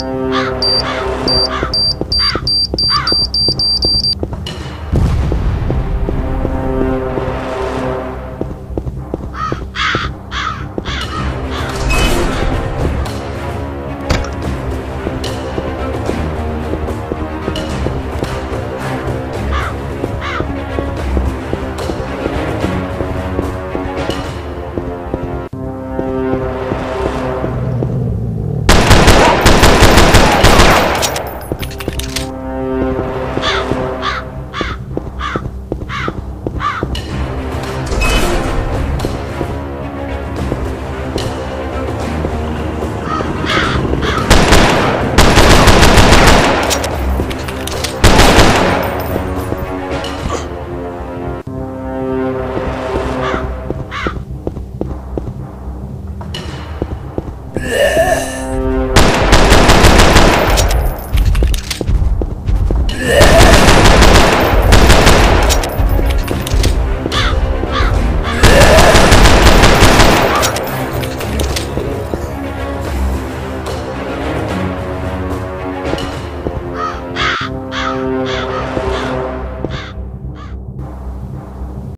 Ah!